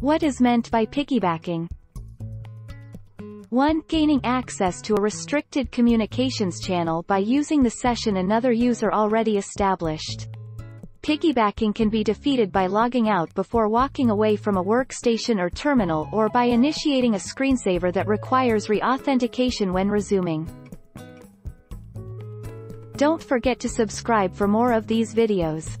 What is meant by piggybacking? 1. Gaining access to a restricted communications channel by using the session another user already established. Piggybacking can be defeated by logging out before walking away from a workstation or terminal or by initiating a screensaver that requires re-authentication when resuming. Don't forget to subscribe for more of these videos.